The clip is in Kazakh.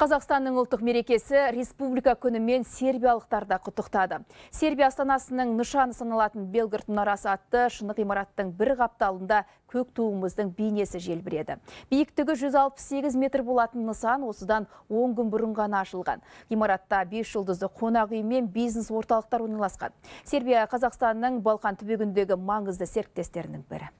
Қазақстанның ұлттық мерекесі республика күнімен сербиялықтарда құттықтады. Сербия астанасының нышаны саналатын Белград мұнарасы атты шыны ғимараттың бір қапталында көк туымыздың бейнесі желбіреді. Биіктігі 168 метр болатын нысан осыдан 10 күн бұрын ғана ашылған. Ғимаратта 5 жұлдызды қонақ үй мен бизнес орталықтар орналасқан. Сербия Қазақстанның Балқан түбегіндегі маңызды серіктестерінің бірі.